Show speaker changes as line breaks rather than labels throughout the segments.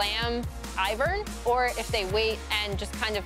slam Ivern, or if they wait and just kind of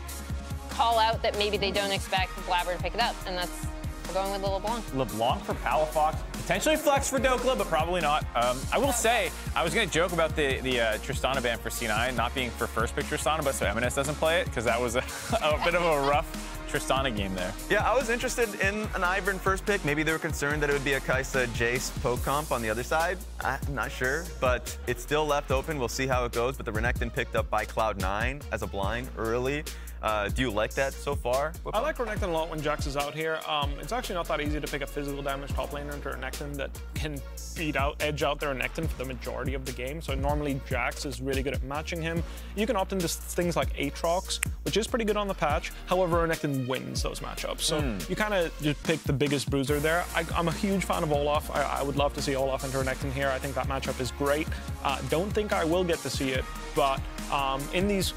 call out that maybe they don't expect Blaber to pick it up, and that's we're going with LeBlanc.
LeBlanc for Palafox. Potentially flex for Dhokla, but probably not. Um, I will say, I was going to joke about the, the uh, Tristana ban for C9 not being for first pick Tristana, but so EMENES doesn't play it, because that was a, a bit of a rough Tristana game there.
Yeah, I was interested in an Ivern first pick. Maybe they were concerned that it would be a Kai'Sa Jace poke comp on the other side. I'm not sure, but it's still left open. We'll see how it goes. But the Renekton picked up by Cloud9 as a blind early. Uh, do you like that so far?
I like Renekton a lot when Jax is out here. Um, it's actually not that easy to pick a physical damage top laner into Renekton that can beat out, edge out their Renekton for the majority of the game. So normally Jax is really good at matching him. You can opt into things like Aatrox, which is pretty good on the patch. However, Renekton wins those matchups. So mm. you kind of just pick the biggest bruiser there. I, am a huge fan of Olaf. I, I, would love to see Olaf into Renekton here. I think that matchup is great. Uh, don't think I will get to see it, but um, in these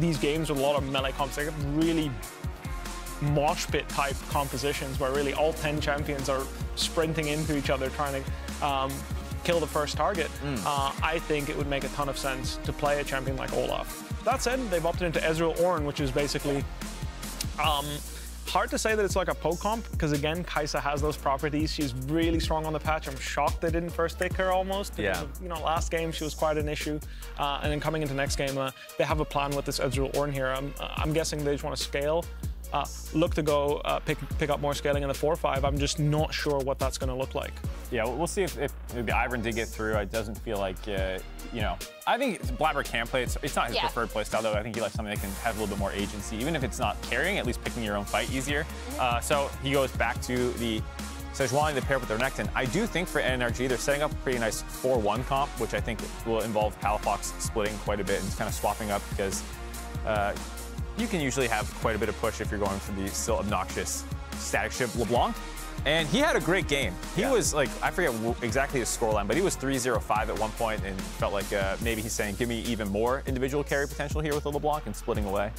these games with a lot of melee comps, they have really mosh pit type compositions where really all 10 champions are sprinting into each other trying to um, kill the first target. Mm. Uh, I think it would make a ton of sense to play a champion like Olaf. That said, they've opted into Ezreal Ornn, which is basically um, Hard to say that it's like a poke comp, because again, Kai'Sa has those properties. She's really strong on the patch. I'm shocked they didn't first pick her almost.
Yeah.
Of, you know, last game she was quite an issue. Uh, and then coming into next game, uh, they have a plan with this Ezreal Ornn here. I'm, uh, I'm guessing they just want to scale uh, look to go uh, pick pick up more scaling in the 4-5. I'm just not sure what that's going to look like.
Yeah, we'll see if, if maybe Ivern did get through. It doesn't feel like, uh, you know, I think Blaber can play. It's, it's not his yeah. preferred play style, though. I think he likes something that can have a little bit more agency. Even if it's not carrying, at least picking your own fight easier. Mm-hmm. Uh, so he goes back to the Sejuani to pair with their Renekton. I do think for NRG, they're setting up a pretty nice 4-1 comp, which I think will involve Palafox splitting quite a bit and kind of swapping up because uh, you can usually have quite a bit of push if you're going for the still obnoxious Static Shiv LeBlanc. And he had a great game. He yeah. was like, I forget exactly his scoreline, but he was 3-0-5 at one point and felt like uh, maybe he's saying, give me even more individual carry potential here with the LeBlanc and splitting away.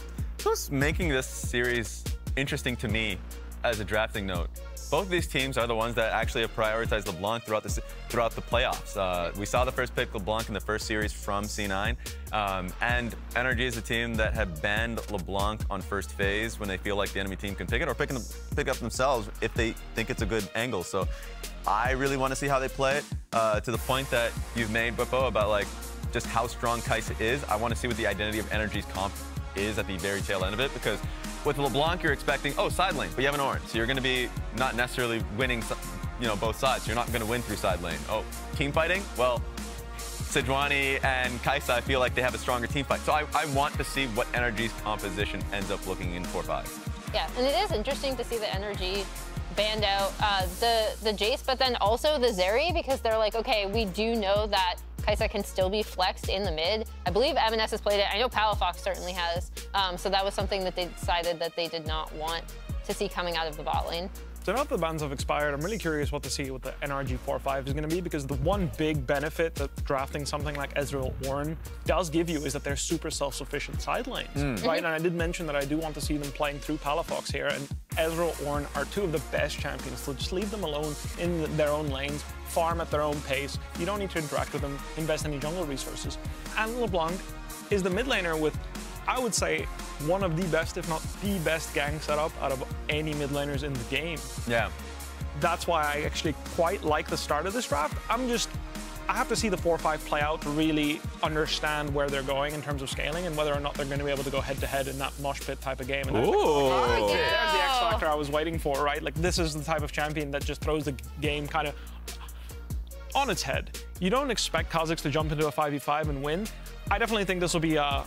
What's making this series interesting to me as a drafting note both of these teams are the ones that actually have prioritized LeBlanc throughout the, throughout the playoffs. Uh, we saw the first pick LeBlanc in the first series from C9. Um, and NRG is a team that have banned LeBlanc on first phase when they feel like the enemy team can pick it or pick, them, pick up themselves if they think it's a good angle. So I really want to see how they play it uh, to the point that you've made, Bwipo, about like just how strong Kai'Sa is. I want to see what the identity of Energy's comp is at the very tail end of it because with LeBlanc, you're expecting, oh, side lane, but you have an Ornn. So you're going to be not necessarily winning, you know, both sides. You're not going to win through side lane. Oh, team fighting? Well, Sejuani and Kai'Sa, I feel like they have a stronger team fight. So I, I want to see what Energy's composition ends up looking in 4-5.
Yeah, and it is interesting to see the NRG band out uh, the, the Jace, but then also the Zeri, because they're like, okay, we do know that Kai'Sa can still be flexed in the mid. I believe EMENES has played it. I know Palafox certainly has. Um, so that was something that they decided that they did not want to see coming out of the bot lane.
So now that the bans have expired, I'm really curious what to see what the NRG 4-5 is going to be because the one big benefit that drafting something like Ezreal Ornn does give you is that they're super self-sufficient side lanes, mm. right? And I did mention that I do want to see them playing through Palafox here, and Ezreal Ornn are two of the best champions, so just leave them alone in their own lanes, farm at their own pace. You don't need to interact with them, invest any jungle resources. And LeBlanc is the mid laner with, I would say, one of the best, if not the best gang setup out of any mid laners in the game.
Yeah.
That's why I actually quite like the start of this draft. I'm just I have to see the 4-5 play out to really understand where they're going in terms of scaling and whether or not they're going to be able to go head-to-head -head in that mosh pit type of game. And
Ooh.
Oh,
yeah. There's the X factor I was waiting for, right? Like, this is the type of champion that just throws the game kind of on its head. You don't expect Kha'Zix to jump into a 5v5 and win. I definitely think this will be a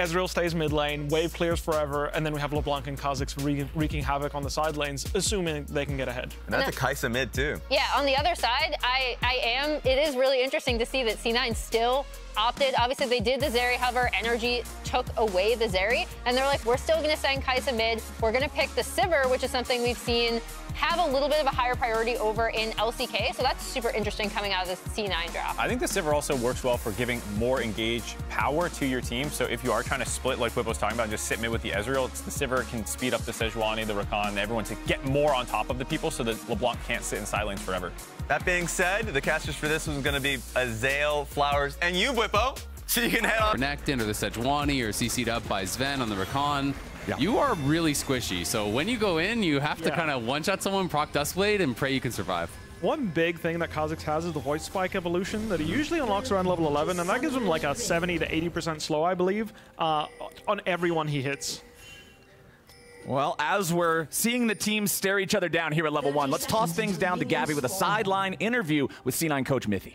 Ezreal stays mid lane, wave clears forever, and then we have LeBlanc and Kha'Zix wre wreaking havoc on the side lanes, assuming they can get ahead.
And that's a Kai'Sa mid too.
Yeah, on the other side, I, I am, it is really interesting to see that C9 still opted. Obviously, they did the Zeri, however, Energy took away the Zeri, and they're like, we're still going to send Kai'Sa mid. We're going to pick the Sivir, which is something we've seen have a little bit of a higher priority over in LCK. So that's super interesting coming out of this C9 draft.
I think the Sivir also works well for giving more engage power to your team. So if you are trying to split, like Bwipo was talking about, just sit mid with the Ezreal, the Sivir can speed up the Sejuani, the Rakan, everyone to get more on top of the people so that LeBlanc can't sit in side lanes forever.
That being said, the casters for this was going to be Azael, Flowers, and you, Bwipo. So you can head on.
Renekton or the Sejuani or CC'd up by Zven on the Rakan. Yeah. You are really squishy. So when you go in, you have to yeah. kind of one-shot someone, proc Duskblade, and pray you can survive.
One big thing that Kha'Zix has is the Void Spike evolution that he usually unlocks around level 11, and that gives him like a 70 to 80% slow, I believe, uh, on everyone he hits.
Well, as we're seeing the teams stare each other down here at level one, let's toss things down to Gabby with a sideline interview with C9 coach Mithy.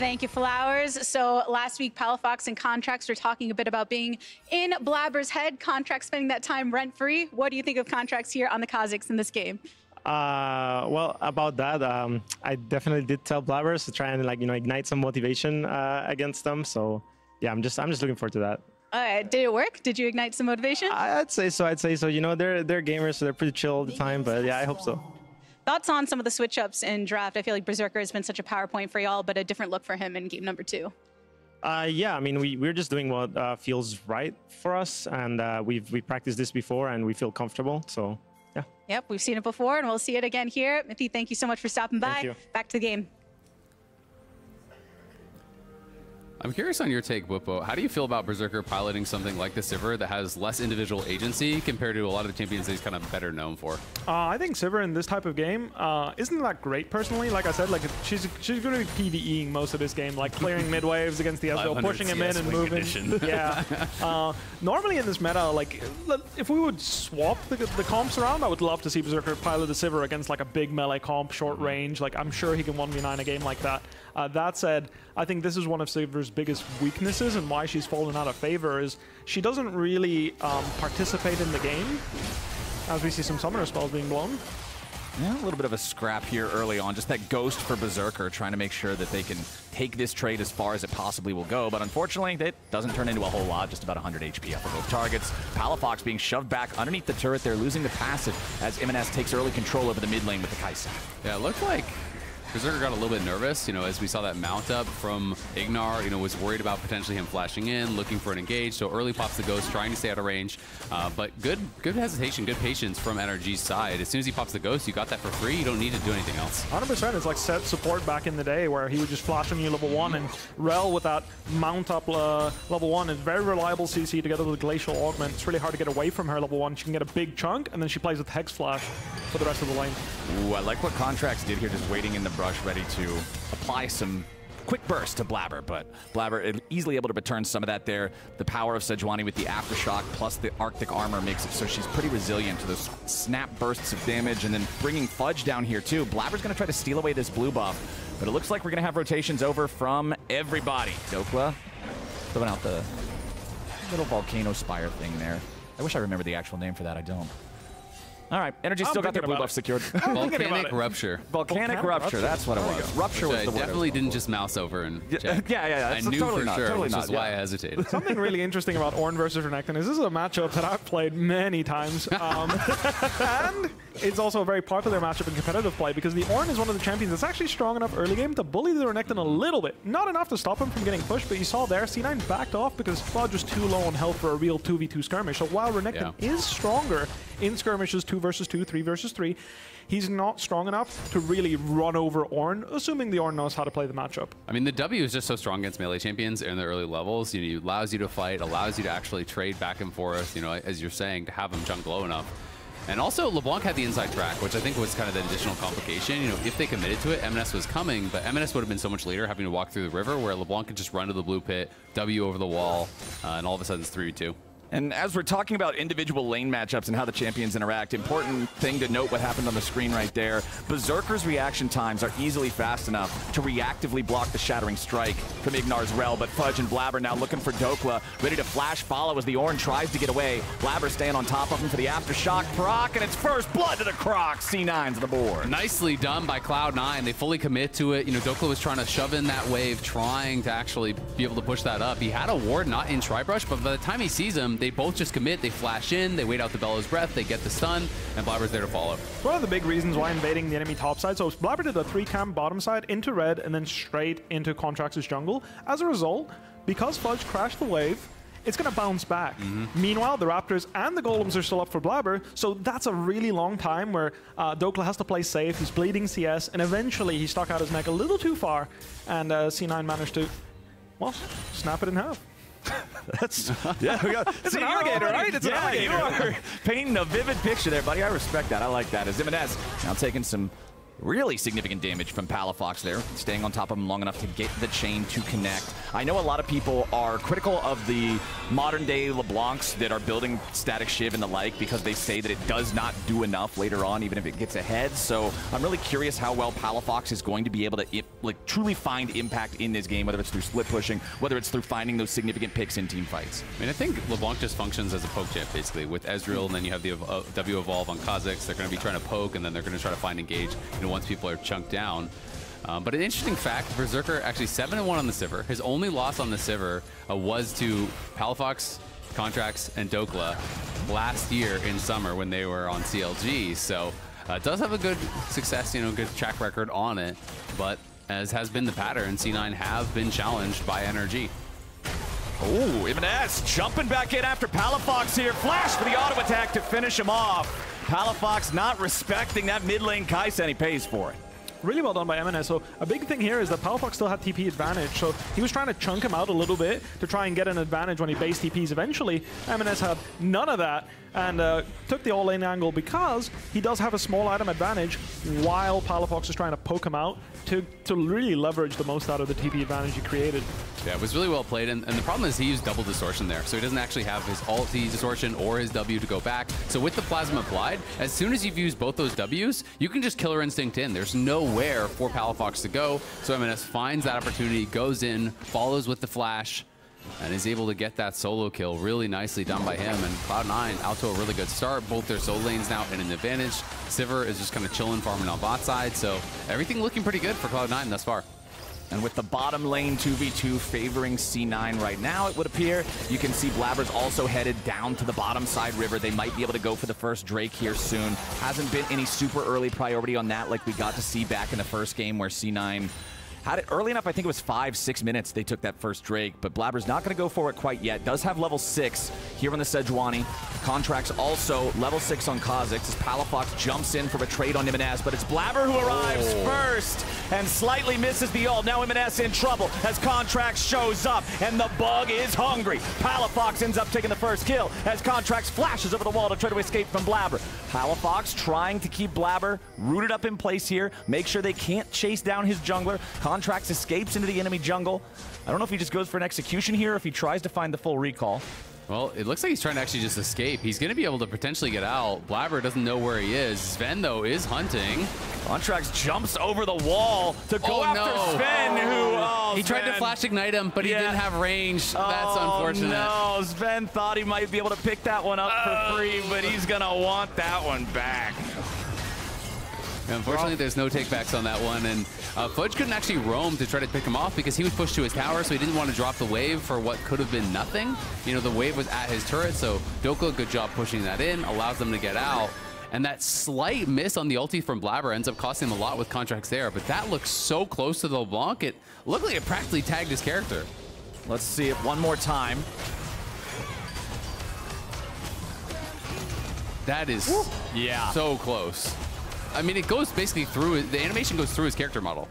Thank you, Flowers. So last week, Palafox and Contractz were talking a bit about being in Blaber's head, Contractz spending that time rent-free. What do you think of Contractz here on the Kha'Zix in this game?
Uh, well, about that, um, I definitely did tell Blabers to try and like you know ignite some motivation uh, against them. So yeah, I'm just I'm just looking forward to that.
Uh, did it work? Did you ignite some motivation?
I'd say so. I'd say so. You know, they're they're gamers, so they're pretty chill all the time. But yeah, I hope so.
Thoughts on some of the switch ups in draft? I feel like Berserker has been such a PowerPoint for y'all, but a different look for him in game number two.
Uh, yeah, I mean, we, we're just doing what uh, feels right for us, and uh, we've we practiced this before, and we feel comfortable. So, yeah.
Yep, we've seen it before, and we'll see it again here. Mithy, thank you so much for stopping by. Back to the game.
I'm curious on your take, Bwipo. How do you feel about Berserker piloting something like the Sivir that has less individual agency compared to a lot of the champions that he's kind of better known for?
Uh, I think Sivir in this type of game uh, isn't that great personally. Like I said, like she's she's going to be PVEing most of this game, like clearing mid waves against the Ezreal, pushing him in and moving. yeah. Uh, normally in this meta, like if we would swap the, the comps around, I would love to see Berserker pilot the Sivir against like a big melee comp, short range. Like I'm sure he can 1v9 a game like that. Uh, that said, I think this is one of Sivir's biggest weaknesses and why she's fallen out of favor is she doesn't really um, participate in the game as we see some summoner spells being blown.
Yeah, a little bit of a scrap here early on. Just that ghost for Berserker, trying to make sure that they can take this trade as far as it possibly will go. But unfortunately, it doesn't turn into a whole lot. Just about 100 HP for both targets. Palafox being shoved back underneath the turret. They're losing the passive as EMENES takes early control over the mid lane with the Kai'Sa.
Yeah, it looked like Berserker got a little bit nervous, you know, as we saw that mount up from Ignar, you know, was worried about potentially him flashing in, looking for an engage. So early pops the Ghost, trying to stay out of range. Uh, but good good hesitation, good patience from NRG's side. As soon as he pops the Ghost, you got that for free. You don't need to do anything else.
100%. It's like set support back in the day where he would just flash on you level 1 and Rell with that mount up uh, level 1 is very reliable CC together with Glacial Augment. It's really hard to get away from her level 1. She can get a big chunk and then she plays with Hex Flash for the rest of the lane.
Ooh, I like what Contractz did here, just waiting in the brush, ready to apply some quick burst to Blaber, but Blaber easily able to return some of that there. The power of Sejuani with the Aftershock plus the Arctic Armor makes it so she's pretty resilient to those snap bursts of damage, and then bringing Fudge down here too. Blaber's going to try to steal away this blue buff, but it looks like we're going to have rotations over from everybody. Dhokla throwing out the little volcano spire thing there. I wish I remember the actual name for that. I don't. All right, Energy still got their blue buff secured.
Volcanic Rupture.
Volcanic Rupture, that's what it was. Rupture was the
word. I definitely didn't just mouse over and
check. Yeah, yeah, yeah.
I knew
totally
for
not,
sure,
totally
which
not,
is
yeah.
why I hesitated.
Something really interesting about Ornn versus Renekton is this is a matchup that I've played many times. Um, and it's also a very popular matchup in competitive play because the Ornn is one of the champions that's actually strong enough early game to bully the Renekton a little bit. Not enough to stop him from getting pushed, but you saw there, C9 backed off because Fudge was too low on health for a real 2v2 skirmish. So while Renekton
Yeah.
is stronger in skirmishes 2 versus 2, 3 versus 3, he's not strong enough to really run over Ornn, assuming the Ornn knows how to play the matchup.
I mean, the W is just so strong against melee champions in the early levels. You know, it allows you to fight, allows you to actually trade back and forth, you know, as you're saying, to have them junk low enough. And also, LeBlanc had the inside track, which I think was kind of the additional complication. You know, if they committed to it, EMENES was coming, but EMENES would have been so much later having to walk through the river, where LeBlanc could just run to the blue pit, W over the wall, uh, and all of a sudden it's 3-2.
And as we're talking about individual lane matchups and how the champions interact, important thing to note what happened on the screen right there. Berserker's reaction times are easily fast enough to reactively block the Shattering Strike from Ignar's Rell, but Fudge and Blaber now looking for Dhokla, ready to flash follow as the Ornn tries to get away. Blaber staying on top of him for the Aftershock proc, and it's first blood to the Croc. C9's on the board.
Nicely done by Cloud9. They fully commit to it. You know, Dhokla was trying to shove in that wave, trying to actually be able to push that up. He had a ward not in Tribrush, but by the time he sees him, they both just commit. They flash in, they wait out the Bellows Breath, they get the stun, and Blaber's there to follow.
One of the big reasons why invading the enemy top side. So Blaber did a three camp bottom side into red and then straight into Contractz's jungle. As a result, because Fudge crashed the wave, it's going to bounce back. Meanwhile, the Raptors and the Golems are still up for Blaber, so that's a really long time where uh, Dhokla has to play safe. He's bleeding CS, and eventually he stuck out his neck a little too far, and uh, C9 managed to well, snap it in half.
That's yeah. We got,
it's an alligator, right? It's
yeah,
an alligator.
You are painting a vivid picture there, buddy. I respect that. I like that. As EMENES now taking some really significant damage from Palafox there, staying on top of him long enough to get the chain to connect. I know a lot of people are critical of the modern day LeBlancs that are building Static Shiv and the like because they say that it does not do enough later on, even if it gets ahead. So I'm really curious how well Palafox is going to be able to like truly find impact in this game, whether it's through split pushing, whether it's through finding those significant picks in team fights.
I mean, I think LeBlanc just functions as a poke champ, basically, with Ezreal, and then you have the uh, W Evolve on Kha'Zix. They're going to be trying to poke, and then they're going to try to find engage. You know, once people are chunked down. Um, but an interesting fact, Berserker actually 7-1 on the Sivir. His only loss on the Sivir uh, was to Palafox, Contractz, and Dhokla last year in summer when they were on CLG. So uh, does have a good success, you know, good track record on it. But as has been the pattern, C9 have been challenged by NRG.
Oh, EMENES jumping back in after Palafox here. Flash for the auto attack to finish him off. Palafox not respecting that mid lane Kai'Sa, and he pays for it.
Really well done by EMENES. So a big thing here is that Palafox still had TP advantage. So he was trying to chunk him out a little bit to try and get an advantage when he base TPs eventually. EMENES had none of that and uh, took the all-in angle because he does have a small item advantage while Palafox is trying to poke him out to, to really leverage the most out of the TP advantage he created.
Yeah, it was really well played, and, and, the problem is he used double distortion there, so he doesn't actually have his ulti distortion or his W to go back. So with the Plasma applied, as soon as you've used both those Ws, you can just Killer Instinct in. There's nowhere for Palafox to go, so EMENES finds that opportunity, goes in, follows with the flash, and is able to get that solo kill really nicely done by him. And Cloud9 out to a really good start. Both their solo lanes now in an advantage. Sivir is just kind of chilling, farming on bot side. So everything looking pretty good for Cloud9 thus far.
And with the bottom lane 2v2 favoring C9 right now, it would appear, you can see Blaber's also headed down to the bottom side river. They might be able to go for the first Drake here soon. Hasn't been any super early priority on that like we got to see back in the first game where C9 had it early enough, I think it was five, six minutes they took that first Drake, but Blaber's not going to go for it quite yet. Does have level six here on the Sejuani. Contractz also level six on Kha'Zix as Palafox jumps in for a trade on EMENES, but it's Blaber who arrives oh. first and slightly misses the ult. Now EMENES in trouble as Contractz shows up and the bug is hungry. Palafox ends up taking the first kill as Contractz flashes over the wall to try to escape from Blaber. Palafox trying to keep Blaber rooted up in place here, make sure they can't chase down his jungler. Contractz escapes into the enemy jungle. I don't know if he just goes for an execution here or if he tries to find the full recall.
Well, it looks like he's trying to actually just escape. He's going to be able to potentially get out. Blaber doesn't know where he is. Zven, though, is hunting.
Contractz jumps over the wall to go oh, after no. Zven, who... Oh,
he
Zven.
tried to flash ignite him, but he yeah. didn't have range.
Oh,
That's unfortunate.
no. Zven thought he might be able to pick that one up for uh. free, but he's going to want that one back.
Unfortunately, there's no takebacks on that one, and uh, Fudge couldn't actually roam to try to pick him off because he was pushed to his tower, so he didn't want to drop the wave for what could have been nothing. You know, the wave was at his turret, so Dhokla, good job pushing that in, allows them to get out. And that slight miss on the ulti from Blaber ends up costing him a lot with Contractz there, but that looks so close to the LeBlanc, it looked like it practically tagged his character.
Let's see it one more time.
That is yeah. so close. I mean, it goes basically through, the animation goes through his character model.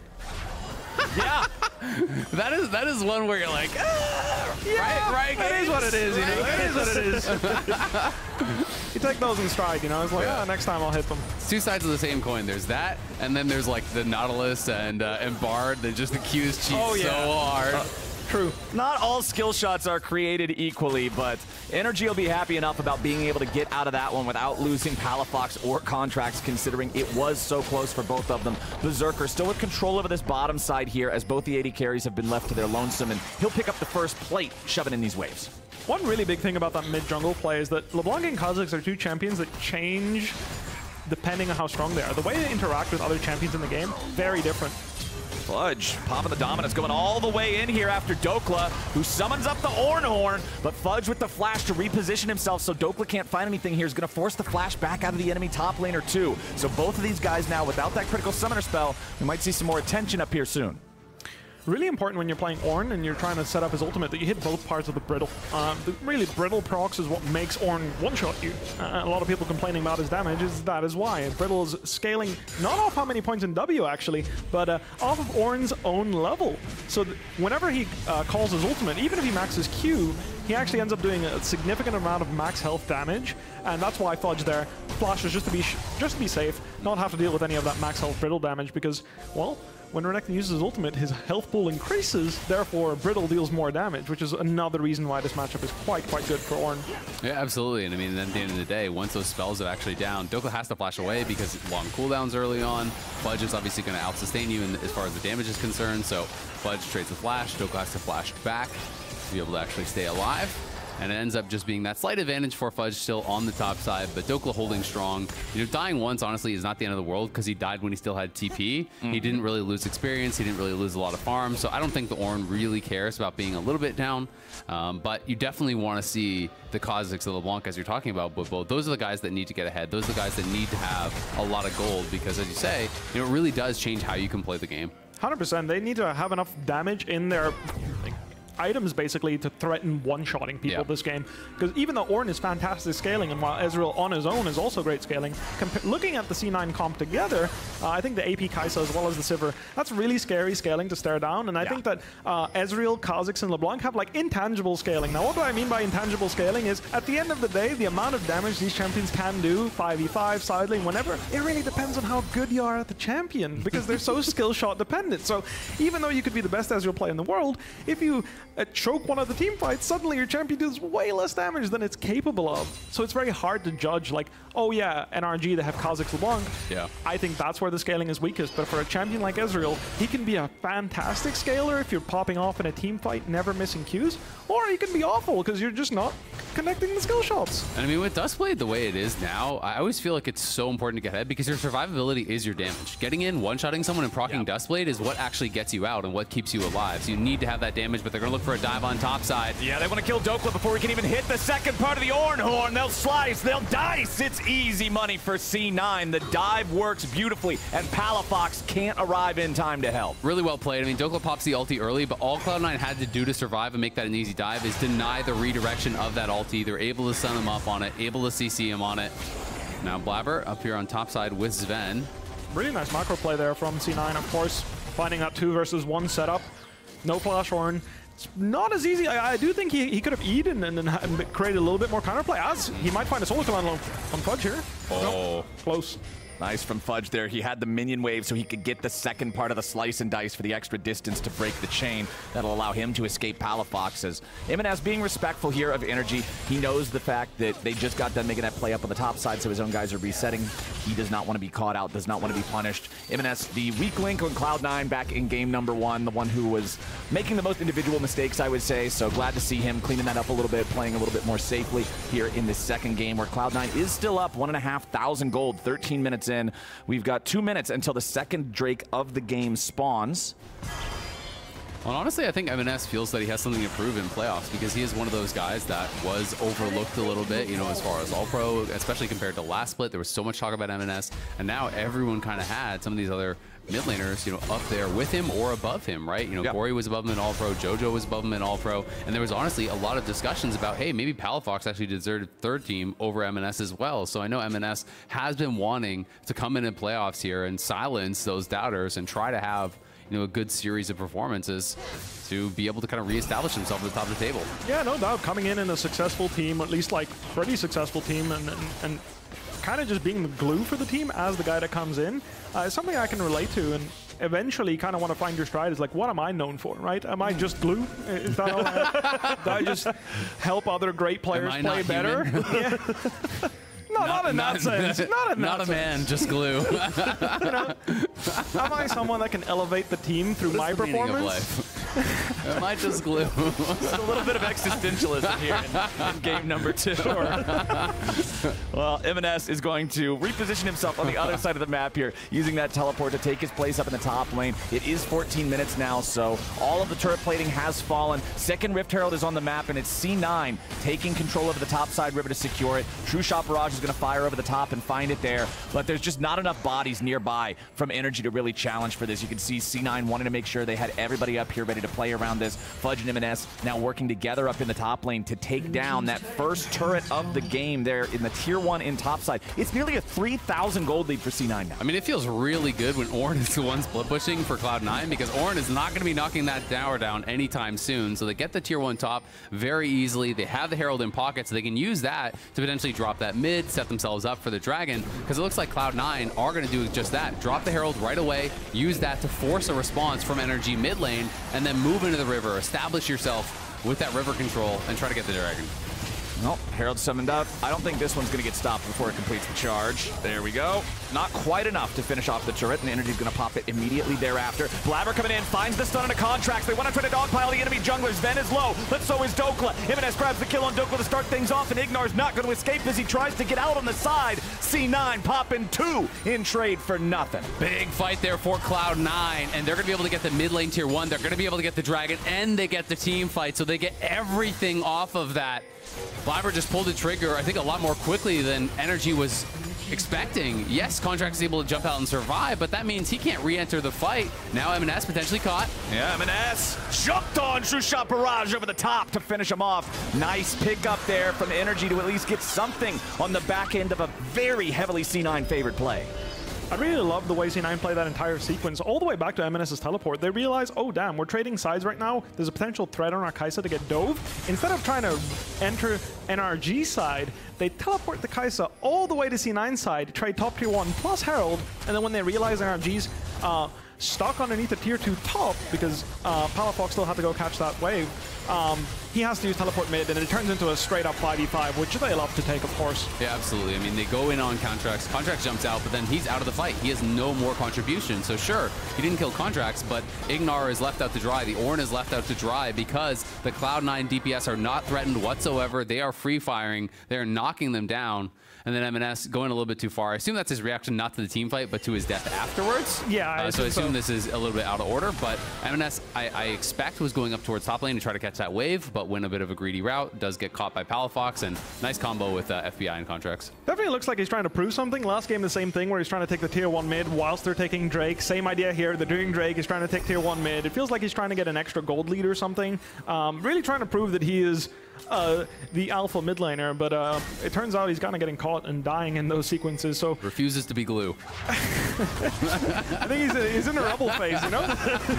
yeah.
that is that is one where you're like, ah, yeah, right, right.
It is what it is, you know. It is what it is. you take those in stride, you know. It's like, yeah. oh, next time I'll hit them.
It's two sides of the same coin. There's that, and then there's like the Nautilus and uh, and Bard that just accuse cheat oh, yeah. so hard. Uh,
True. Not all skill shots are created equally, but Energy will be happy enough about being able to get out of that one without losing Palafox or Contractz, considering it was so close for both of them. Berserker still with control over this bottom side here, as both the AD carries have been left to their lonesome, and he'll pick up the first plate, shoving in these waves.
One really big thing about that mid-jungle play is that LeBlanc and Kha'Zix are two champions that change depending on how strong they are. The way they interact with other champions in the game, very different.
Fudge popping the dominance, going all the way in here after Dhokla, who summons up the Ornhorn, but Fudge with the flash to reposition himself so Dhokla can't find anything here is going to force the flash back out of the enemy top laner too. So both of these guys now, without that critical summoner spell, we might see some more attention up here soon.
Really important when you're playing Ornn and you're trying to set up his ultimate that you hit both parts of the brittle. Uh, the really brittle procs is what makes Ornn one-shot you. Uh, a lot of people complaining about his damage is that is why. Brittle is scaling not off how many points in W actually, but uh, off of Ornn's own level. So whenever he uh, calls his ultimate, even if he maxes Q, he actually ends up doing a significant amount of max health damage, and that's why I Fudge there flashes just to be just to be safe, not have to deal with any of that max health brittle damage because, well, when Renekton uses his ultimate, his health pool increases, therefore Brittle deals more damage, which is another reason why this matchup is quite, quite good for Ornn.
Yeah, absolutely. And I mean, at the end of the day, once those spells are actually down, Dhokla has to flash away because long cooldowns early on. Fudge is obviously going to out-sustain you in, as far as the damage is concerned, so Fudge trades the flash, Dhokla has to flash back to be able to actually stay alive and it ends up just being that slight advantage for Fudge still on the top side, but Dhokla holding strong. You know, dying once, honestly, is not the end of the world because he died when he still had TP. Mm -hmm. He mm-hmm. didn't really lose experience. He didn't really lose a lot of farm, so I don't think the Ornn really cares about being a little bit down, um, but you definitely want to see the Kha'Zix of LeBlanc, as you're talking about, but those are the guys that need to get ahead. Those are the guys that need to have a lot of gold because, as you say, you know, it really does change how you can play the game.
100%. They need to have enough damage in their items basically to threaten one-shotting people this game. Because even though Ornn is fantastic scaling, and while Ezreal on his own is also great scaling, looking at the C9 comp together, uh, I think the AP Kai'Sa as well as the Sivir, that's really scary scaling to stare down. And I yeah. think that uh, Ezreal, Kha'Zix, and LeBlanc have like intangible scaling. Now, what do I mean by intangible scaling is at the end of the day, the amount of damage these champions can do, 5v5, side lane, whenever, it really depends on how good you are at the champion because they're so skill shot dependent. So even though you could be the best Ezreal player in the world, if you uh, choke one of the team fights, suddenly your champion does way less damage than it's capable of. So it's very hard to judge like, oh yeah, NRG, they have Kha'Zix LeBlanc.
Yeah.
I think that's where the scaling is weakest. But for a champion like Ezreal, he can be a fantastic scaler if you're popping off in a team fight, never missing Qs, or he can be awful because you're just not connecting the skill shots.
And I mean, with Duskblade the way it is now, I always feel like it's so important to get ahead because your survivability is your damage. Getting in, one-shotting someone and proccing yeah. Duskblade is what actually gets you out and what keeps you alive. So you need to have that damage, but they're going to look for a dive on top side.
Yeah, they want to kill Dhokla before we can even hit the second part of the Ornn Horn. They'll slice, they'll dice. It's easy money for C9. The dive works beautifully, and Palafox can't arrive in time to help.
Really well played. I mean, Dhokla pops the ulti early, but all Cloud9 had to do to survive and make that an easy dive is deny the redirection of that ulti. They're able to stun him up on it, able to CC him on it. Now Blaber up here on top side with Zven.
Really nice macro play there from C9, of course, finding that two versus one setup. No flash horn. It's not as easy. I, I do think he, he could have eaten and, and, created a little bit more counterplay, as he might find a solo command on, on Fudge here.
Oh.
No, close.
Nice from Fudge there. He had the minion wave so he could get the second part of the slice and dice for the extra distance to break the chain. That'll allow him to escape Palafox. As EMENES being respectful here of Energy, he knows the fact that they just got done making that play up on the top side so his own guys are resetting. He does not want to be caught out, does not want to be punished. EMENES, the weak link on Cloud9 back in game number one, the one who was making the most individual mistakes, I would say. So glad to see him cleaning that up a little bit, playing a little bit more safely here in the second game where Cloud9 is still up one and a half thousand gold, 13 minutes in. We've got two minutes until the second Drake of the game spawns.
Well, honestly, I think EMENES feels that he has something to prove in playoffs because he is one of those guys that was overlooked a little bit, you know, as far as All-Pro, especially compared to last split. There was so much talk about EMENES, and now everyone kind of had some of these other mid laners, you know, up there with him or above him, right? You know, yep. Corey was above him in All-Pro, JoJo was above him in All-Pro, and there was honestly a lot of discussions about, hey, maybe Palafox actually deserved third team over EMENES as well. So I know EMENES has been wanting to come in in playoffs here and silence those doubters and try to have you know, a good series of performances to be able to kind of reestablish himself at the top of the table.
Yeah, no doubt. Coming in in a successful team, at least like pretty successful team, and, and, and kind of just being the glue for the team as the guy that comes in uh, is something I can relate to. And eventually kind of want to find your stride is like, what am I known for, right? Am I just glue? Is that all I, do I just help other great players play better? yeah. No, not, not in not, that sense. Not in
not
that
a man, just glue. you
know, am I someone that can elevate the team through
what
my performance?
Am I just glue?
just a little bit of existentialism here in, in game number two. Well, EMENES is going to reposition himself on the other side of the map here, using that teleport to take his place up in the top lane. It is 14 minutes now, so all of the turret plating has fallen. Second Rift Herald is on the map, and it's C9 taking control over the top side river to secure it. True Shot Barrage is going to fire over the top and find it there, but there's just not enough bodies nearby from Energy to really challenge for this. You can see C9 wanting to make sure they had everybody up here ready to play around this. Fudge and EMENES now working together up in the top lane to take down that first turret of the game there in the tier one in topside. It's nearly a 3,000 gold lead for C9 now.
I mean, it feels really good when Ornn is the one split pushing for Cloud9 because Ornn is not going to be knocking that tower down anytime soon. So they get the tier one top very easily. They have the Herald in pocket, so they can use that to potentially drop that mid, set themselves up for the Dragon because it looks like Cloud9 are going to do just that. Drop the Herald right away, use that to force a response from Energy mid lane, and then move into the river, establish yourself with that river control, and try to get the Dragon.
Well, Herald summoned up. I don't think this one's going to get stopped before it completes the charge. There we go. Not quite enough to finish off the turret, and Energy's going to pop it immediately thereafter. Blaber coming in, finds the stun on a Contractz. They want to try to dogpile the enemy junglers. Zven is low, but so is Dhokla. EMENES grabs the kill on Dhokla to start things off, and Ignar's not going to escape as he tries to get out on the side. C9 popping two in trade for nothing.
Big fight there for Cloud9, and they're going to be able to get the mid lane tier one. They're going to be able to get the Dragon, and they get the team fight, so they get everything off of that. Blaber just pulled the trigger, I think, a lot more quickly than Energy was expecting. Yes, Contractz is able to jump out and survive, but that means he can't re-enter the fight. Now EMENES potentially caught.
Yeah, EMENES jumped on True Shot Barrage over the top to finish him off. Nice pick up there from Energy to at least get something on the back end of a very heavily C9 favored play.
I really love the way C9 played that entire sequence, all the way back to EMENES's teleport. They realize, oh damn, we're trading sides right now. There's a potential threat on our Kai'Sa to get dove. Instead of trying to enter NRG side, they teleport the Kai'Sa all the way to C9 side, trade top tier 1 plus Herald, and then when they realize NRG's uh, stuck underneath the tier 2 top, because uh, Palafox still had to go catch that wave, um, he has to use teleport mid, and it turns into a straight up 5v5, which they love to take, of course.
Yeah, absolutely. I mean, they go in on Contractz. Contractz jumps out, but then he's out of the fight. He has no more contribution. So sure, he didn't kill Contractz, but Ignar is left out to dry. The Ornn is left out to dry because the Cloud9 DPS are not threatened whatsoever. They are free firing. They're knocking them down and then EMENES going a little bit too far. I assume that's his reaction not to the team fight, but to his death afterwards.
Yeah,
I uh, so I assume
so.
this is a little bit out of order, but EMENES, I, I, expect, was going up towards top lane to try to catch that wave, but went a bit of a greedy route, does get caught by Palafox, and nice combo with uh, FBI and Contractz.
Definitely looks like he's trying to prove something. Last game, the same thing, where he's trying to take the tier 1 mid whilst they're taking Drake. Same idea here. They're doing Drake. He's trying to take tier 1 mid. It feels like he's trying to get an extra gold lead or something. Um, really trying to prove that he is uh, the alpha mid laner, but uh, it turns out he's kind of getting caught and dying in those sequences. So
refuses to be glue.
I think he's, a, he's in a rebel phase. You know,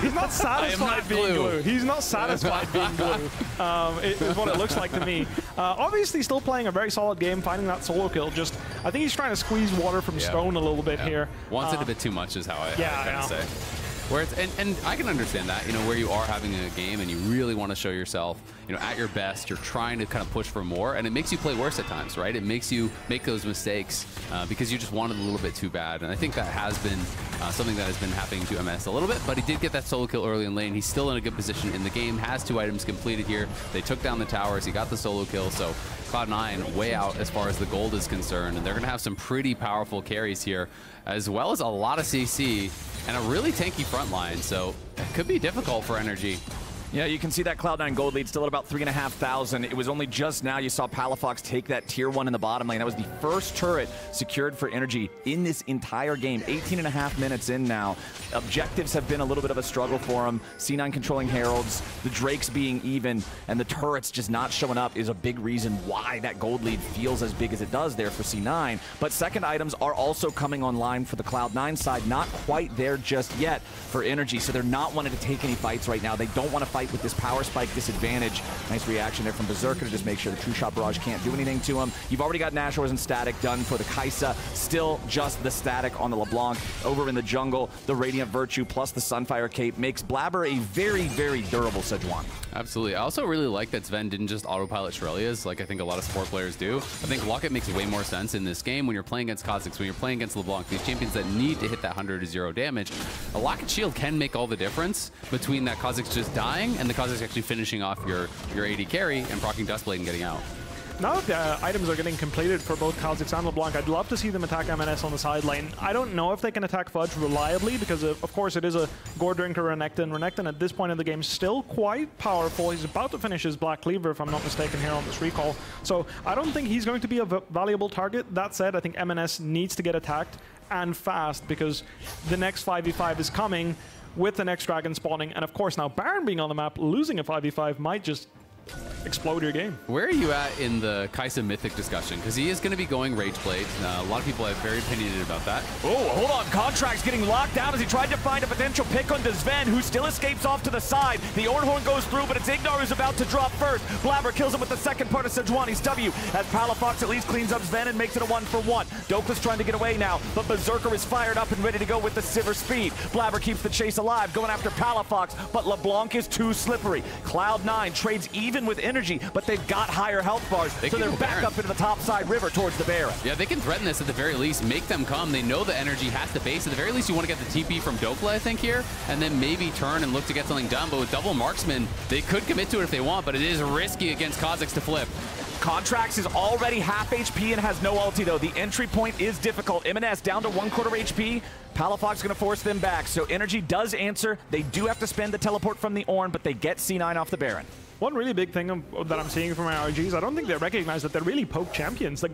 he's not satisfied not being glue. glue. He's not satisfied being glue. Um, it, is what it looks like to me. Uh, obviously, still playing a very solid game, finding that solo kill. Just I think he's trying to squeeze water from yeah. stone a little bit
yeah.
here.
Wants it a uh, bit too much, is how I,
yeah,
I kind of say. Where it's, and, and I can understand that, you know, where you are having a game and you really want to show yourself, you know, at your best, you're trying to kind of push for more, and it makes you play worse at times, right? It makes you make those mistakes uh, because you just wanted a little bit too bad. And I think that has been uh, something that has been happening to EMENES a little bit, but he did get that solo kill early in lane. He's still in a good position in the game, has two items completed here. They took down the towers, he got the solo kill, so Cloud9 way out as far as the gold is concerned, and they're going to have some pretty powerful carries here, as well as a lot of CC and a really tanky front line, so it could be difficult for Energy.
Yeah, you can see that Cloud9 gold lead still at about 3,500. It was only just now you saw Palafox take that tier 1 in the bottom lane. That was the first turret secured for Energy in this entire game. 18 and a half minutes in now. Objectives have been a little bit of a struggle for him. C9 controlling Heralds, the Drakes being even, and the turrets just not showing up is a big reason why that gold lead feels as big as it does there for C9. But second items are also coming online for the Cloud9 side. Not quite there just yet for Energy, so they're not wanting to take any fights right now. They don't want to fight fight with this power spike disadvantage. Nice reaction there from Berserker to just make sure the True Shot Barrage can't do anything to him. You've already got Nashor's and Static done for the Kai'Sa. Still just the Static on the LeBlanc. Over in the jungle, the Radiant Virtue plus the Sunfire Cape makes Blaber a very, very durable Sejuani.
Absolutely. I also really like that Zven didn't just autopilot Shurelya's like I think a lot of support players do. I think Locket makes way more sense in this game when you're playing against Kha'Zix, when you're playing against LeBlanc, these champions that need to hit that 100 to 0 damage. A Locket shield can make all the difference between that Kha'Zix just dying and the Kha'Zix actually finishing off your, your AD carry and procking Duskblade and getting out
now that the uh, items are getting completed for both Kha'Zix and LeBlanc, I'd love to see them attack EMENES on the side lane. I don't know if they can attack Fudge reliably because, of, of course, it is a Gore Drinker Renekton. Renekton at this point in the game still quite powerful. He's about to finish his Black Cleaver, if I'm not mistaken, here on this recall. So I don't think he's going to be a valuable target. That said, I think EMENES needs to get attacked and fast because the next 5v5 is coming with the next dragon spawning. And of course, now Baron being on the map, losing a 5v5 might just explode your game.
Where are you at in the Kai'Sa Mythic discussion? Because he is going to be going Rage Blade. Uh, a lot of people are very opinionated about that.
Oh, hold on. Contractz's getting locked down as he tried to find a potential pick on Zven, who still escapes off to the side. The Ornhorn goes through, but it's Ignar who's about to drop first. Blaber kills him with the second part of Sejuani's W, as Palafox at least cleans up Zven and makes it a one for one. Dhokla's trying to get away now, but Berserker is fired up and ready to go with the Sivir speed. Blaber keeps the chase alive, going after Palafox, but LeBlanc is too slippery. Cloud9 trades even with energy, but they've got higher health bars, they so they're back Baron. up into the top side river towards the Baron.
Yeah, they can threaten this at the very least, make them come. They know the energy has to base. At the very least, you want to get the TP from Dhokla, I think, here, and then maybe turn and look to get something done. But with double marksman, they could commit to it if they want, but it is risky against Kha'Zix to flip.
Contractz is already half HP and has no ulti, though. The entry point is difficult. EMENES down to one quarter HP. Palafox going to force them back. So Energy does answer. They do have to spend the teleport from the Ornn, but they get C9 off the Baron.
One really big thing that I'm seeing from IRGs, I don't think they recognize that they're really poke champions. Like,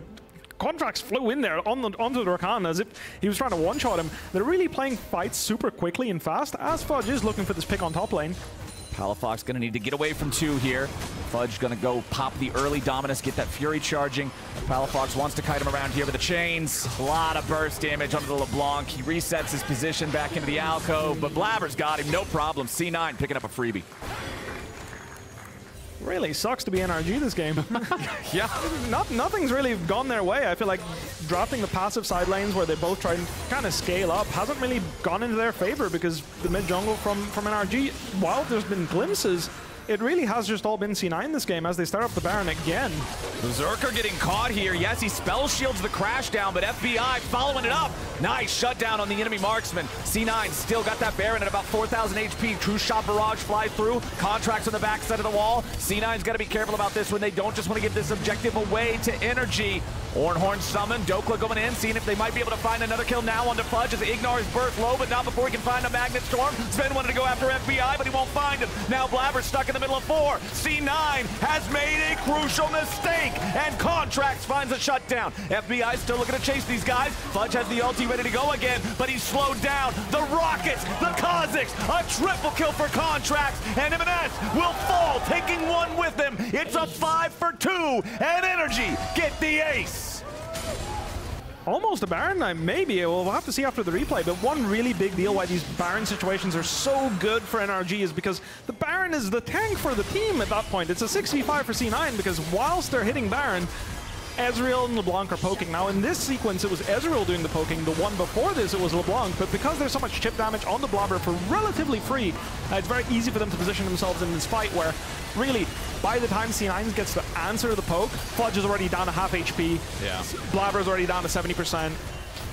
Contractz flew in there on the, onto the Rakan as if he was trying to one-shot him. They're really playing fights super quickly and fast, as Fudge is looking for this pick on top lane.
Palafox going to need to get away from two here. Fudge going to go pop the early Dominus, get that Fury charging. Palafox wants to kite him around here with the chains. A lot of burst damage onto the LeBlanc. He resets his position back into the alcove, but Blaber's got him, no problem. C9 picking up a freebie.
Really sucks to be NRG this game.
yeah.
Not, nothing's really gone their way. I feel like drafting the passive side lanes where they both try and kind of scale up hasn't really gone into their favor because the mid jungle from, from NRG, while there's been glimpses, it really has just all been C9 this game as they start up the Baron again.
Berserker getting caught here. Yes, he spell shields the crash down, but FBI following it up. Nice shutdown on the enemy marksman. C9 still got that Baron at about 4,000 HP. True shot barrage fly through. Contractz on the backside of the wall. C9's got to be careful about this when they don't just want to give this objective away to Energy. Ornhorn summoned, Dhokla going in, seeing if they might be able to find another kill now onto Fudge as Ignar is burst low, but not before he can find a Magnet Storm. Zven wanted to go after FBI, but he won't find him. Now Blaber stuck in the middle of four. C9 has made a crucial mistake, and Contractz finds a shutdown. FBI still looking to chase these guys. Fudge has the ulti ready to go again, but he's slowed down. The Rockets, the Kha'Zix, a triple kill for Contractz, and EMENES will fall, taking one with them. It's a five for two, and Energy get the ace
almost a Baron maybe. We'll have to see after the replay. But one really big deal why these Baron situations are so good for NRG is because the Baron is the tank for the team at that point. It's a 6v5 for C9 because whilst they're hitting Baron, Ezreal and LeBlanc are poking. Now, in this sequence, it was Ezreal doing the poking. The one before this, it was LeBlanc. But because there's so much chip damage on the Blaber for relatively free, uh, it's very easy for them to position themselves in this fight where, really, by the time C9 gets to answer the poke, Fudge is already down to half HP.
Yeah.
Blaber is already down to 70%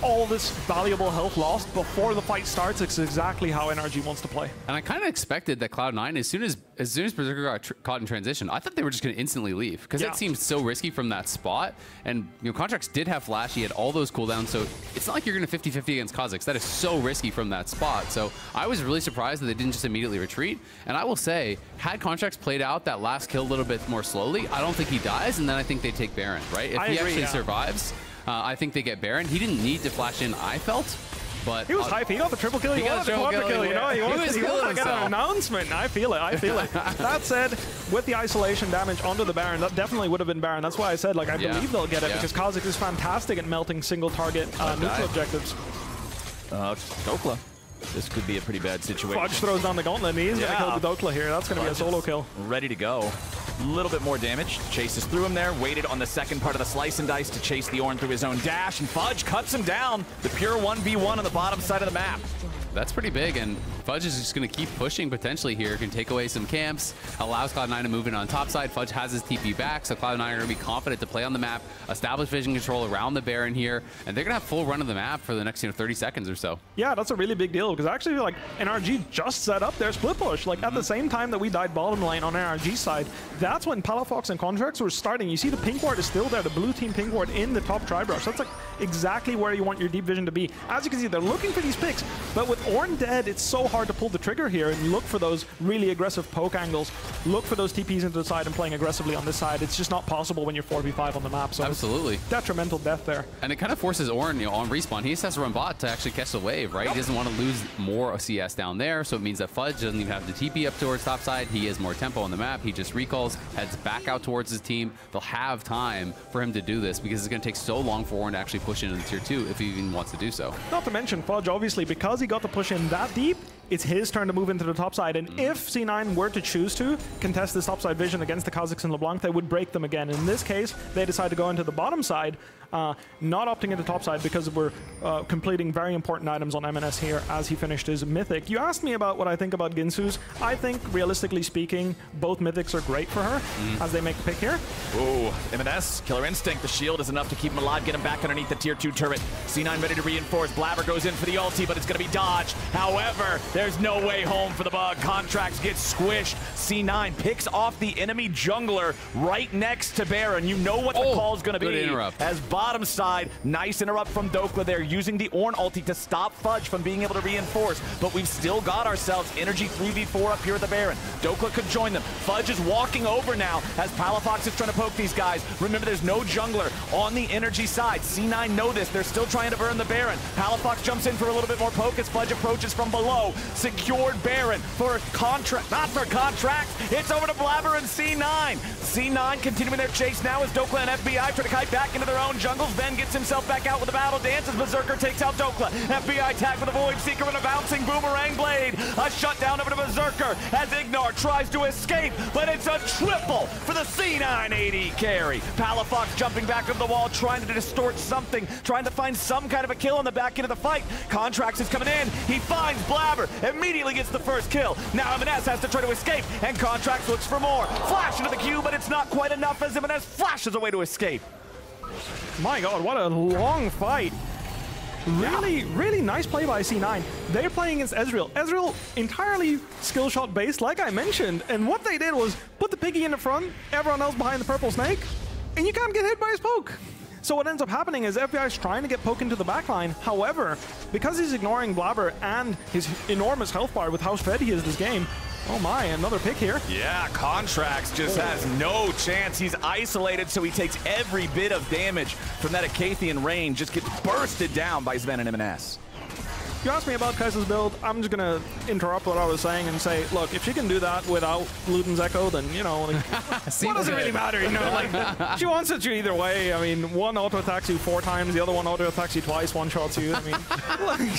all this valuable health lost before the fight starts. It's exactly how NRG wants to play.
And I kind of expected that Cloud9, as soon as as soon as Berserker got caught in transition, I thought they were just going to instantly leave because yeah. it seemed so risky from that spot. And you know, Contractz did have Flash. He had all those cooldowns, so it's not like you're going to 50-50 against Kha'Zix. That is so risky from that spot. So I was really surprised that they didn't just immediately retreat. And I will say, had Contractz played out that last kill a little bit more slowly, I don't think he dies, and then I think they take Baron, right? If
I
he
agree,
actually
yeah.
survives, uh, I think they get Baron. He didn't need to flash in, I felt. But
he was hype. He got the triple kill. He, he got the quadruple kill. kill. You know, he, he wanted, he wanted to get an announcement. I feel it. I feel it. that said, with the isolation damage onto the Baron, that definitely would have been Baron. That's why I said, like, I yeah. believe they'll get it yeah. because Kha'Zix is fantastic at melting single target uh, neutral objectives.
Uh, Dhokla. This could be a pretty bad situation.
Fudge throws down the gauntlet, and he's yeah. going to kill the Dhokla here. That's going to be a solo kill.
Ready to go. A little bit more damage. Chases through him there, waited on the second part of the slice and dice to chase the Ornn through his own dash, and Fudge cuts him down. The pure 1v1 on the bottom side of the map.
That's pretty big, and Fudge is just going to keep pushing potentially here. Can take away some camps, allows Cloud9 to move in on top side. Fudge has his TP back, so Cloud9 are going to be confident to play on the map, establish vision control around the Baron here, and they're going to have full run of the map for the next you know 30 seconds or so.
Yeah, that's a really big deal because actually like NRG just set up their split push. Like mm -hmm. at the mm-hmm. same time that we died bottom lane on NRG side, that's when Palafox and Contractz were starting. You see the pink ward is still there, the blue team pink ward in the top tri brush. That's like exactly where you want your deep vision to be. As you can see, they're looking for these picks, but with Ornn dead, it's so hard to pull the trigger here and look for those really aggressive poke angles, look for those TPs into the side and playing aggressively on this side. It's just not possible when you're 4v5 on the map. So
Absolutely.
detrimental death there.
And it kind of forces Ornn you know, on respawn. He just has to run bot to actually catch the wave, right? Yep. He doesn't want to lose more CS down there, so it means that Fudge doesn't even have the TP up towards top side. He has more tempo on the map. He just recalls, heads back out towards his team. They'll have time for him to do this because it's going to take so long for Ornn to actually push into the tier 2 if he even wants to do so.
Not to mention Fudge, obviously, because he got to push in that deep, it's his turn to move into the top side. And mm. if C9 were to choose to contest this top side vision against the Kha'Zix and LeBlanc, they would break them again. In this case, they decide to go into the bottom side, uh, not opting into top side because we're uh, completing very important items on EMENES here as he finished his Mythic. You asked me about what I think about Guinsoo's. I think, realistically speaking, both Mythics are great for her mm. as they make the pick here.
Ooh, EMENES, Killer Instinct. The shield is enough to keep him alive, get him back underneath the tier 2 turret. C9 ready to reinforce. Blaber goes in for the ulti, but it's going to be dodged. However, there's no way home for the bug. Contractz get squished. C9 picks off the enemy jungler right next to Baron. You know what the oh, call is going to be.
Interrupt.
As bottom side, nice interrupt from Dhokla there, using the Ornn ulti to stop Fudge from being able to reinforce. But we've still got ourselves energy 3v4 up here at the Baron. Dhokla could join them. Fudge is walking over now as Palafox is trying to poke these guys. Remember, there's no jungler on the energy side. C9 know this. They're still trying to burn the Baron. Palafox jumps in for a little bit more poke as Fudge approaches from below. Secured Baron for contract, not for contract. It's over to Blaber and C9. C9 continuing their chase now as Dhokla and FBI try to kite back into their own jungles. Zven gets himself back out with a battle dance as Berserker takes out Dhokla. FBI tag with a Void Seeker and a bouncing Boomerang Blade. A shutdown over to Berserker as Ignar tries to escape, but it's a triple for the C9 AD carry. Palafox jumping back over the wall, trying to distort something, trying to find some kind of a kill on the back end of the fight. Contractz is coming in. He finds Blaber. Immediately gets the first kill. Now EMENES has to try to escape, and Contractz looks for more. Flash into the queue, but it's not quite enough as EMENES flashes away to escape.
My god, what a long fight. Really, yeah. really nice play by C9. They're playing against Ezreal. Ezreal entirely skill shot based, like I mentioned. And what they did was put the piggy in the front, everyone else behind the purple snake, and you can't get hit by his poke. So what ends up happening is FBI is trying to get Poke into the backline. However, because he's ignoring Blaber and his enormous health bar with how fed he is this game, Oh my, another pick here.
Yeah, Contractz just oh. has no chance. He's isolated, so he takes every bit of damage from that Icathian Rain. Just gets bursted down by Zven and EMENES
you asked me about Kai'Sa's build, I'm just going to interrupt what I was saying and say, look, if she can do that without Luden's Echo, then, you know, like, what does it really matter? You know, like, she wants it to either way. I mean, one auto attacks you four times, the other one auto attacks you twice, one shots you. I mean, like,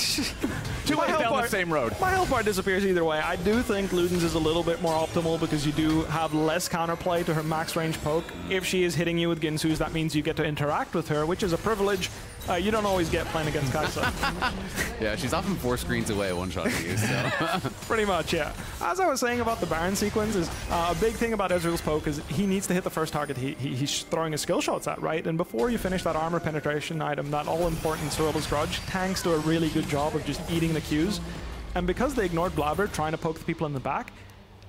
two ways down bar, the same road.
My health bar disappears either way. I do think Luden's is a little bit more optimal because you do have less counterplay to her max range poke. If she is hitting you with Guinsoo's, that means you get to interact with her, which is a privilege uh, you don't always get playing against Kai'Sa.
yeah, she's often four screens away one shot to you, so.
Pretty much, yeah. As I was saying about the Baron sequence, is uh, a big thing about Ezreal's poke is he needs to hit the first target he, he, he's throwing his skill shots at, right? And before you finish that armor penetration item, that all-important Serylda's Grudge, tanks do a really good job of just eating the Qs. And because they ignored Blaber trying to poke the people in the back,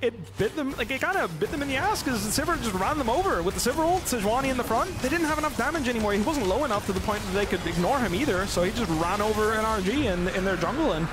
it bit them, like it kind of bit them in the ass because the Sivir just ran them over with the Sivir ult, Sejuani in the front. They didn't have enough damage anymore. He wasn't low enough to the point that they could ignore him either, so he just ran over NRG in, in their jungle and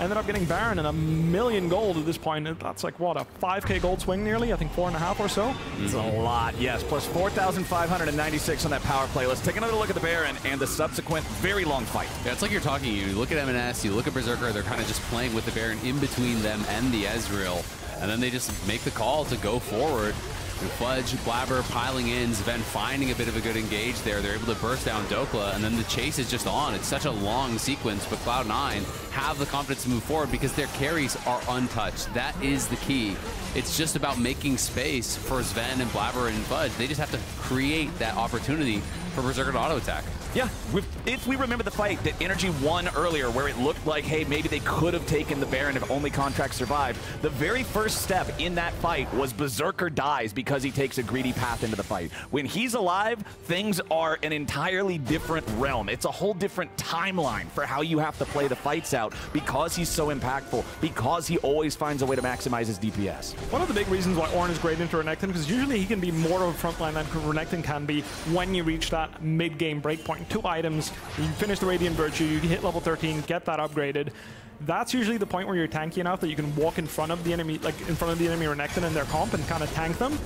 ended up getting Baron and a million gold at this point. That's like, what, a 5k gold swing nearly? I think four and a half or so?
It's a lot, yes. Plus 4,596 on that power play. Let's take another look at the Baron and the subsequent very long fight.
Yeah, it's like you're talking, you look at MNS, you look at Berserker, they're kind of just playing with the Baron in between them and the Ezreal and then they just make the call to go forward. And Fudge, Blaber piling in, Zven finding a bit of a good engage there. They're able to burst down Dhokla, and then the chase is just on. It's such a long sequence, but Cloud9 have the confidence to move forward because their carries are untouched. That is the key. It's just about making space for Zven and Blaber and Fudge. They just have to create that opportunity for Berserker to auto attack.
Yeah, if we remember the fight that Energy won earlier, where it looked like, hey, maybe they could have taken the Baron if only Contract survived, the very first step in that fight was Berserker dies because he takes a greedy path into the fight. When he's alive, things are an entirely different realm. It's a whole different timeline for how you have to play the fights out because he's so impactful, because he always finds a way to maximize his DPS.
One of the big reasons why Ornn is great into Renekton, because usually he can be more of a frontline than Renekton can be when you reach that mid-game breakpoint. Two items, you finish the Radiant Virtue, you hit level 13, get that upgraded. That's usually the point where you're tanky enough that you can walk in front of the enemy, like in front of the enemy Renekton and their comp and kind of tank them.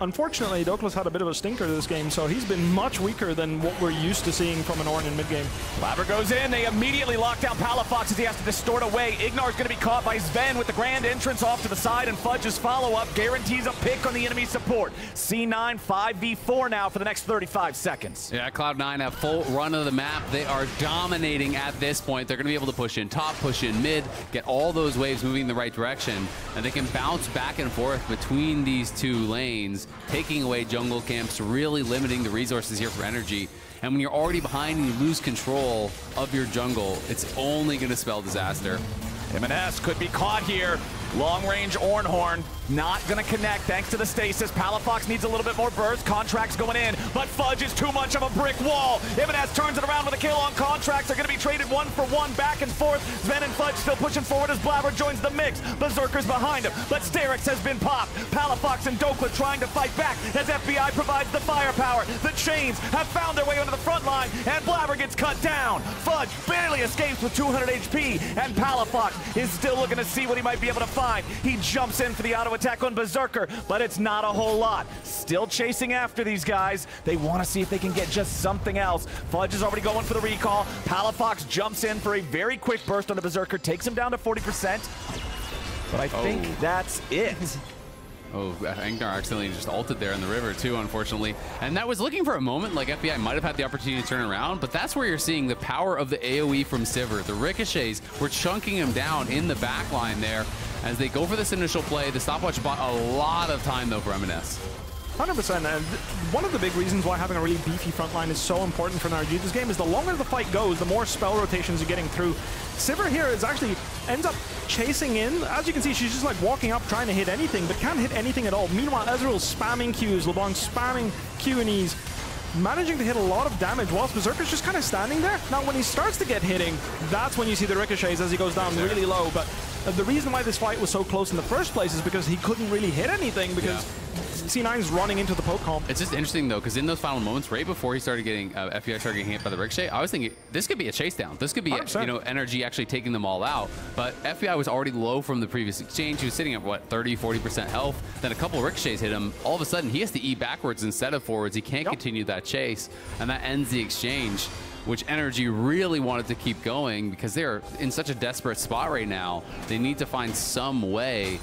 Unfortunately, Dhokla had a bit of a stinker this game, so he's been much weaker than what we're used to seeing from an Ornn in mid-game.
Blaber goes in. They immediately lock down Palafox as he has to distort away. Ignar is going to be caught by Zven with the grand entrance off to the side, and Fudge's follow-up guarantees a pick on the enemy support. C9 5v4 now for the next 35 seconds.
Yeah, Cloud9 have full run of the map. They are dominating at this point. They're going to be able to push in top, push in mid, get all those waves moving in the right direction, and they can bounce back and forth between these two lanes taking away jungle camps, really limiting the resources here for energy. And when you're already behind and you lose control of your jungle, it's only going to spell disaster.
EMENES could be caught here. Long-range Ornhorn not to connect thanks to the stasis. Palafox needs a little bit more burst. Contractz going in, but Fudge is too much of a brick wall. EMENES turns it around with a kill on Contractz. They're to be traded one for one back and forth. Zven and Fudge still pushing forward as Blaber joins the mix. Berserker's behind him, but Sterak's has been popped. Palafox and Dhokla trying to fight back as FBI provides the firepower. The Chains have found their way onto the front line, and Blaber gets cut down. Fudge barely escapes with 200 HP, and Palafox is still looking to see what he might be able to find. He jumps in for the auto attack on Berserker, but it's not a whole lot. Still chasing after these guys. They want to see if they can get just something else. Fudge is already going for the recall. Palafox jumps in for a very quick burst on the Berserker, takes him down to 40%. But I think oh. that's it.
Oh, Ignar accidentally just ulted there in the river too, unfortunately. And that was looking for a moment, like FBI might have had the opportunity to turn around, but that's where you're seeing the power of the AoE from Sivir. The ricochets were chunking him down in the back line there as they go for this initial play. The stopwatch bought a lot of time though for EMENES.
100%. And one of the big reasons why having a really beefy front line is so important for NRG this game is the longer the fight goes, the more spell rotations you're getting through. Sivir here is actually ends up chasing in. As you can see, she's just like walking up trying to hit anything, but can't hit anything at all. Meanwhile, Ezreal's spamming Qs, LeBlanc spamming Q and E's, managing to hit a lot of damage whilst Berserker's just kind of standing there. Now, when he starts to get hitting, that's when you see the ricochets as he goes down really low. But the reason why this fight was so close in the first place is because he couldn't really hit anything because yeah. C9's running into the poke comp.
It's just interesting, though, because in those final moments, right before he started getting, uh, FBI started getting hit by the Ricochet, I was thinking, this could be a chase down. This could be, you know, energy actually taking them all out. But FBI was already low from the previous exchange. He was sitting at, what, 30, 40% health. Then a couple Ricochets hit him. All of a sudden, he has to E backwards instead of forwards. He can't yep. continue that chase, and that ends the exchange which Energy really wanted to keep going because they're in such a desperate spot right now. They need to find some way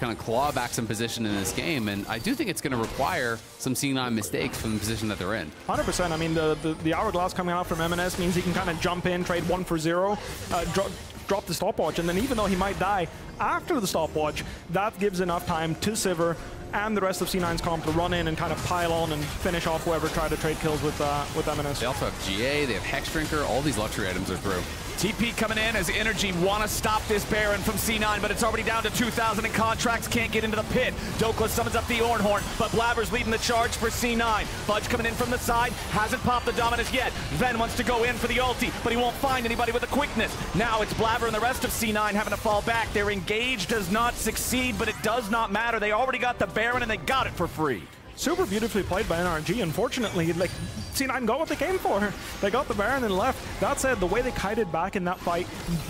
kind of claw back some position in this game. And I do think it's going to require some C9 mistakes from the position that they're in.
100%. I mean, the, the, the hourglass coming out from EMENES means he can kind of jump in, trade one for zero, uh, dro drop the stopwatch, and then even though he might die after the stopwatch, that gives enough time to Sivir and the rest of C9's comp to run in and kind of pile on and finish off whoever tried to trade kills with uh, with EMENES.
They also have GA, they have Hex Drinker, all these luxury items are through.
TP coming in as Energy want to stop this Baron from C9, but it's already down to 2,000 and Contractz can't get into the pit. Dhokla summons up the Ornhorn, but Blaber's leading the charge for C9. Fudge coming in from the side, hasn't popped the Dominus yet. Zven wants to go in for the ulti, but he won't find anybody with the quickness. Now it's Blaber and the rest of C9 having to fall back. Their engage does not succeed, but it does not matter. They already got the Baron and they got it for free
super beautifully played by NRG. Unfortunately, like C9 got what they came for. They got the Baron and left. That said, the way they kited back in that fight,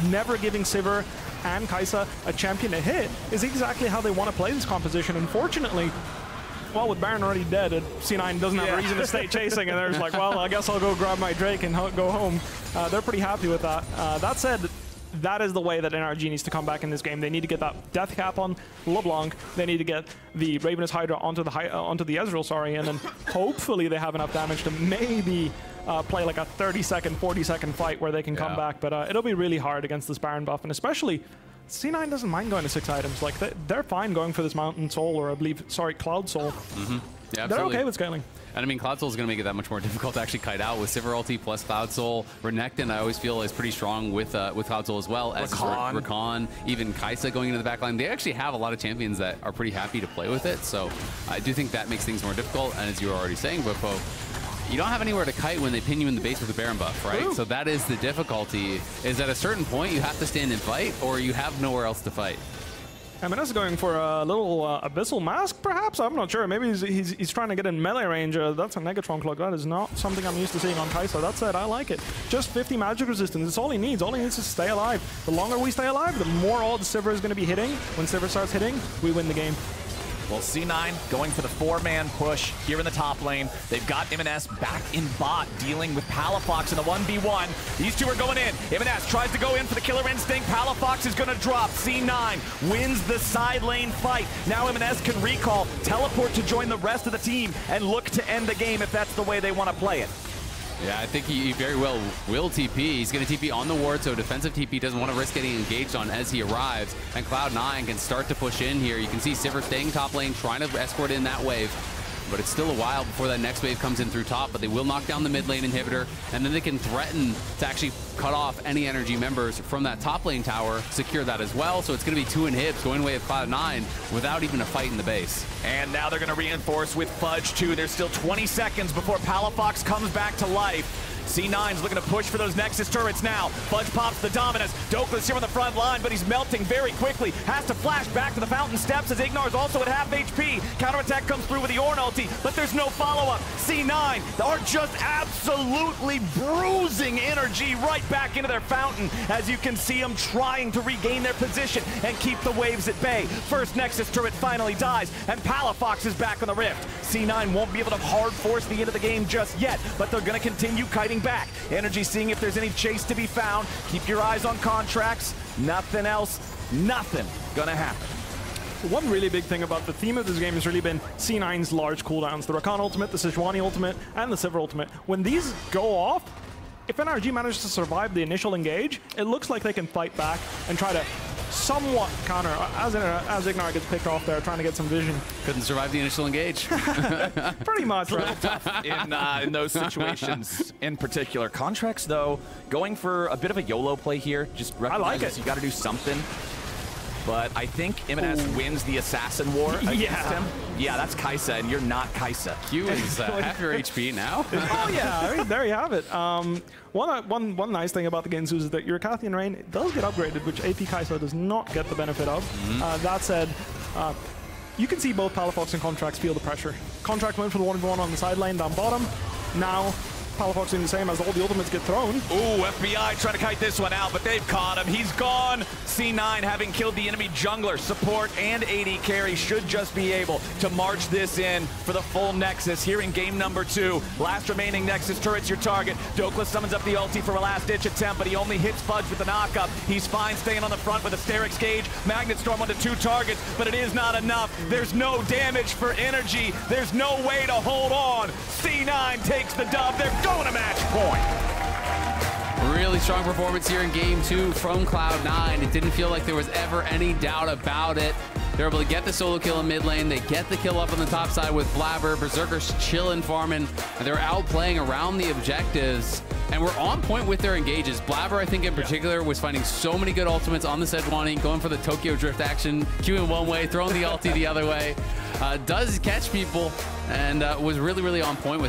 never giving Sivir and Kai'Sa a champion to hit, is exactly how they want to play this composition. Unfortunately, well, with Baron already dead, C9 doesn't have yeah. a reason to stay chasing, and they're just like, well, I guess I'll go grab my Drake and go home. Uh, they're pretty happy with that. Uh, that said, that is the way that NRG needs to come back in this game. They need to get that Death Cap on LeBlanc. They need to get the Ravenous Hydra onto the uh, onto the Ezreal, sorry, and then hopefully they have enough damage to maybe uh, play like a 30 second, 40 second fight where they can yeah. come back. But uh, it'll be really hard against this Baron buff, and especially C9 doesn't mind going to six items. Like they, are fine going for this Mountain Soul, or I believe, sorry, Cloud Soul.
Mm -hmm. Yeah,
They're okay with scaling.
And I mean, Cloud Soul is going to make it that much more difficult to actually kite out with Sivir ulti plus Cloud Soul. Renekton, I always feel, is pretty strong with uh, with Cloud Soul as well. As
Rakan.
Rakan, even Kai'Sa going into the backline. They actually have a lot of champions that are pretty happy to play with it. So I do think that makes things more difficult. And as you were already saying, Bwipo, you don't have anywhere to kite when they pin you in the base with a Baron buff, right?
True.
So that is the difficulty, is at a certain point you have to stand and fight, or you have nowhere else to fight.
EMENES going for a little uh, Abyssal Mask, perhaps? I'm not sure. Maybe he's, he's, he's trying to get in melee range. Uh, that's a Negatron Cloak. That is not something I'm used to seeing on Kai'Sa. That said, I like it. Just 50 magic resistance. It's all he needs. All he needs is to stay alive. The longer we stay alive, the more odds Sivir is going to be hitting. When Sivir starts hitting, we win the game.
Well, C9 going for the four-man push here in the top lane. They've got EMENES back in bot, dealing with Palafox in the 1v1. These two are going in. EMENES tries to go in for the killer instinct. Palafox is going to drop. C9 wins the side lane fight. Now EMENES can recall, teleport to join the rest of the team, and look to end the game if that's the way they want to play it.
Yeah, I think he, he very well will TP. He's going to TP on the ward, so defensive TP doesn't want to risk getting engaged on as he arrives. And Cloud9 can start to push in here. You can see Sivir staying top lane, trying to escort in that wave. But it's still a while before that next wave comes in through top, but they will knock down the mid lane inhibitor, and then they can threaten to actually cut off any energy members from that top lane tower, secure that as well. So it's going to be two inhibs going away of Cloud9 without even a fight in the base.
And now they're going to reinforce with Fudge, too. There's still 20 seconds before Palafox comes back to life. C9's looking to push for those Nexus turrets now. Fudge pops the Dominus. Dhokla here on the front line, but he's melting very quickly. Has to flash back to the fountain steps as Ignar's also at half HP. Counterattack comes through with the Ornn ulti, but there's no follow-up. C9 are just absolutely bruising energy right back into their fountain as you can see them trying to regain their position and keep the waves at bay. First Nexus turret finally dies, and Palafox is back on the rift. C9 won't be able to hard force the end of the game just yet, but they're going to continue kiting back. Energy seeing if there's any chase to be found. Keep your eyes on Contractz. Nothing else, nothing gonna happen.
One really big thing about the theme of this game has really been C9's large cooldowns. The Rakan ultimate, the Sejuani ultimate, and the Sivir ultimate. When these go off, if NRG manages to survive the initial engage, it looks like they can fight back and try to somewhat counter, as, as Ignar gets picked off there, trying to get some vision.
Couldn't survive the initial engage.
Pretty much, right?
in, uh, in those situations in particular. Contractz, though, going for a bit of a YOLO play here. Just recognizes
it.
you got to do something. But I think EMENES wins the Assassin War against
Yeah.
him. Yeah, that's Kai'Sa, and you're not Kai'Sa.
Q is uh, half your HP now.
oh yeah, I mean, there you have it. Um, one, one, one nice thing about the Guinsoo's is that your Icathian Rain does get upgraded, which AP Kai'Sa does not get the benefit of. Uh, that said, uh, you can see both Palafox and Contractz feel the pressure. Contract went for the 1v1 on the side lane down bottom. Now, Palafox the same as all the ultimates get thrown.
Ooh, FBI trying to kite this one out, but they've caught him. He's gone. C9 having killed the enemy jungler. Support and AD carry should just be able to march this in for the full Nexus here in game number two. Last remaining Nexus turret's your target. Dhokla summons up the ulti for a last-ditch attempt, but he only hits Fudge with the knockup. He's fine staying on the front with a Sterak's Gage. Magnet Storm onto two targets, but it is not enough. There's no damage for energy. There's no way to hold on. C9 takes the dub. They're going to match point.
Really strong performance here in game two from Cloud9. It didn't feel like there was ever any doubt about it. They're able to get the solo kill in mid lane. They get the kill up on the top side with Blaber. Berserker's chilling, farming, and they're outplaying around the objectives. And we're on point with their engages. Blaber, I think in particular, was finding so many good ultimates on the Sejuani, going for the Tokyo Drift action, queuing one way, throwing the ulti the other way. Uh, does catch people, and uh, was really, really on point with